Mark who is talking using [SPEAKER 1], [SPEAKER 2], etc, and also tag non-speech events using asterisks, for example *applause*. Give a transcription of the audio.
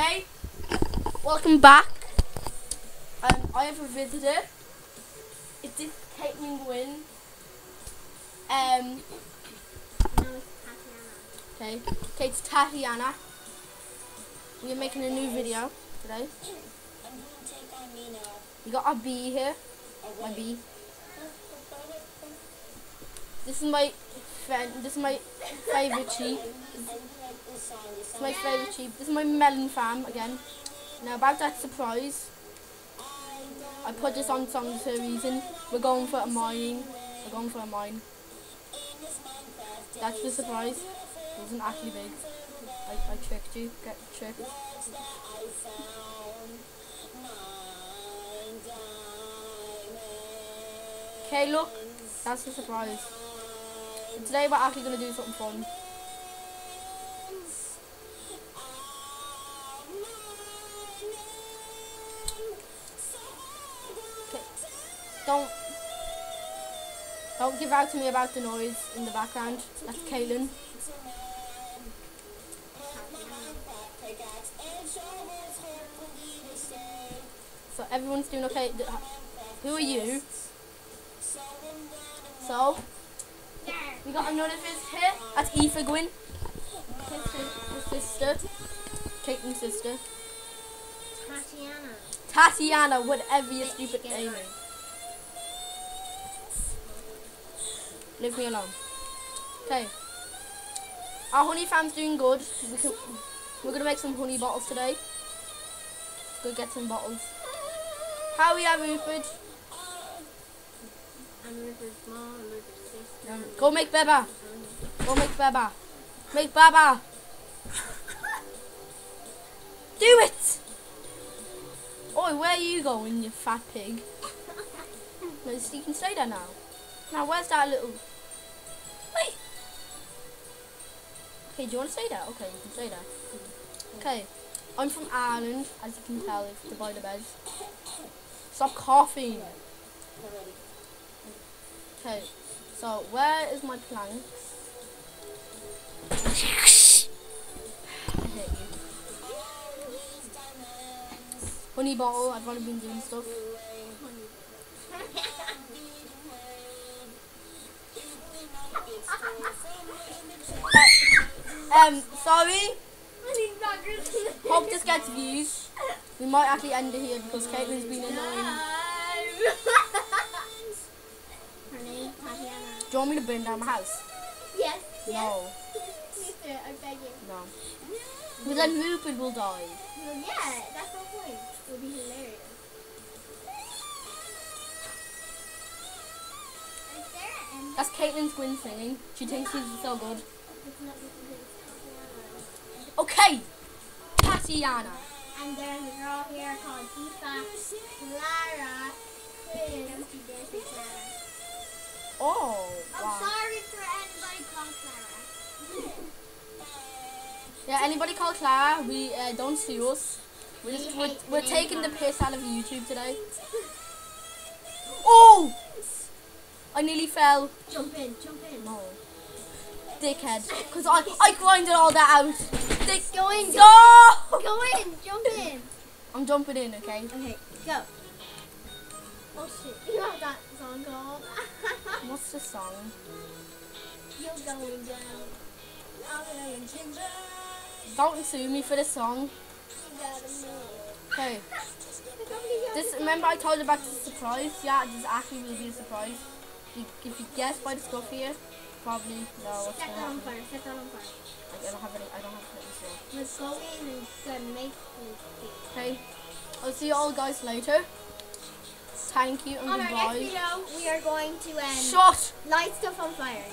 [SPEAKER 1] Okay, welcome back. Um, I have a visitor. It is Caitlin Gwynn. Um,
[SPEAKER 2] No, it's Tatiana.
[SPEAKER 1] okay, okay, it's Tatiana. We're making a new video today.
[SPEAKER 3] I'm gonna take on me now.
[SPEAKER 1] We got our bee here. My bee. This is my friend. This is my favorite sheep.
[SPEAKER 3] This
[SPEAKER 1] is my favorite sheep. This is my melon farm again. Now about that surprise, I put this on song for a reason. We're going for a mine. We're going for a mine. That's the surprise. It wasn't actually big. I, I tricked you. Get tricked. Okay, look. That's the surprise. Today we're actually gonna do something fun. Okay. Don't don't give out to me about the noise in the background. That's Kaylin. So everyone's doing okay. Who are you? So. We got another visitor here. That's Aoife Gwyn. His, his sister. Caitlin's sister.
[SPEAKER 2] Tatiana.
[SPEAKER 1] Tatiana, whatever your stupid name is. Leave me alone. Okay. Our honey farm's doing good. We can, we're gonna make some honey bottles today. Let's go get some bottles. How are we at Rupert?
[SPEAKER 2] I'm Rupert Small, I'm Rupert's sister.
[SPEAKER 1] Um, go make Beba. Go make Beba. Make Baba. Do it! Oi, where are you going, you fat pig? No, you can stay there now. Now, where's that little... Wait! Okay, do you want to stay there? Okay, you can stay there. Okay, I'm from Ireland, as you can tell if to buy the beds. Stop coughing. Okay, so where is my planks? I. Honey bottle, I've already been doing stuff. Um, sorry. Hope this gets views. We might actually end it here because Caitlin's been annoying. *laughs*
[SPEAKER 2] Her name, Tatiana.
[SPEAKER 1] Do you want me to burn down my house?
[SPEAKER 2] Yes.
[SPEAKER 1] No,
[SPEAKER 2] Sister, I beg you.
[SPEAKER 1] no. Then Rupert will die.
[SPEAKER 2] Well, yeah, that's the point. It will be hilarious. Is there an
[SPEAKER 1] That's Caitlin's Gwyn singing. She thinks she's so good.
[SPEAKER 2] It's not this is Tatiana.
[SPEAKER 1] Okay, Tatiana.
[SPEAKER 2] And there's a girl here called Deepa Clara Quinn. Don't you dare say Clara.
[SPEAKER 1] Oh,
[SPEAKER 2] I'm
[SPEAKER 1] wow.
[SPEAKER 2] sorry for anybody called Clara.
[SPEAKER 1] Yeah, anybody call Clara? We uh, don't sue us. We're, just,
[SPEAKER 2] We
[SPEAKER 1] we're, we're taking the piss out of YouTube today. Oh! I nearly fell.
[SPEAKER 2] Jump in, jump in.
[SPEAKER 1] No. Dickhead. Because I, I grinded all that out. Dick.
[SPEAKER 2] Go in,
[SPEAKER 1] Go!
[SPEAKER 2] Go in, jump in.
[SPEAKER 1] I'm jumping in, okay?
[SPEAKER 2] Okay, go. Oh shit, you have that song called?
[SPEAKER 1] What's the song?
[SPEAKER 2] You're going down. I'm going ginger.
[SPEAKER 1] Don't sue me for the song.
[SPEAKER 2] You gotta move.
[SPEAKER 1] Okay. *laughs* This, remember I told you about the surprise? Yeah, this actually will be a surprise. If, you guess by the stuff here, probably what's
[SPEAKER 2] Set that on fire, set that on fire.
[SPEAKER 1] Like, I don't have any, I don't have any.
[SPEAKER 2] Let's go in and make this.
[SPEAKER 1] Okay. I'll see you all guys later. Thank you and
[SPEAKER 2] On our next video, we are going to um,
[SPEAKER 1] Shut!
[SPEAKER 2] light stuff on fire.